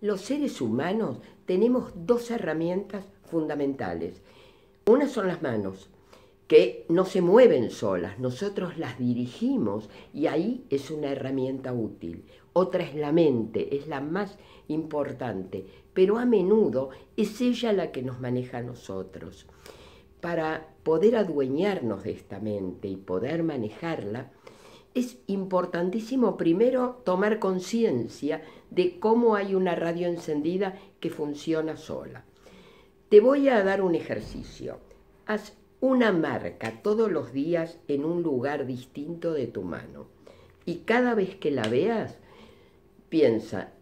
los seres humanos tenemos dos herramientas fundamentales. Una son las manos, que no se mueven solas, nosotros las dirigimos y ahí es una herramienta útil. Otra es la mente, es la más importante, pero a menudo es ella la que nos maneja a nosotros. Para poder adueñarnos de esta mente y poder manejarla, es importantísimo primero tomar conciencia de cómo hay una radio encendida que funciona sola. Te voy a dar un ejercicio. Haz una marca todos los días en un lugar distinto de tu mano. Y cada vez que la veas, piensa,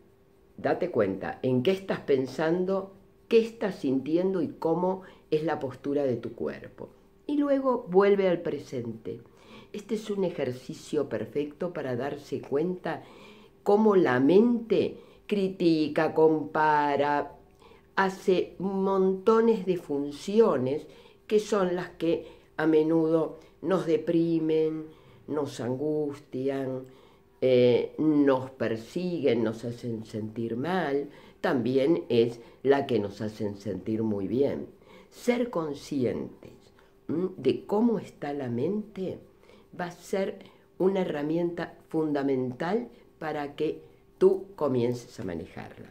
date cuenta en qué estás pensando, qué estás sintiendo y cómo es la postura de tu cuerpo. Y luego vuelve al presente. Este es un ejercicio perfecto para darse cuenta cómo la mente critica, compara, hace montones de funciones que son las que a menudo nos deprimen, nos angustian, eh, nos persiguen, nos hacen sentir mal, también es la que nos hacen sentir muy bien. Ser conscientes de cómo está la mente va a ser una herramienta fundamental para que tú comiences a manejarla.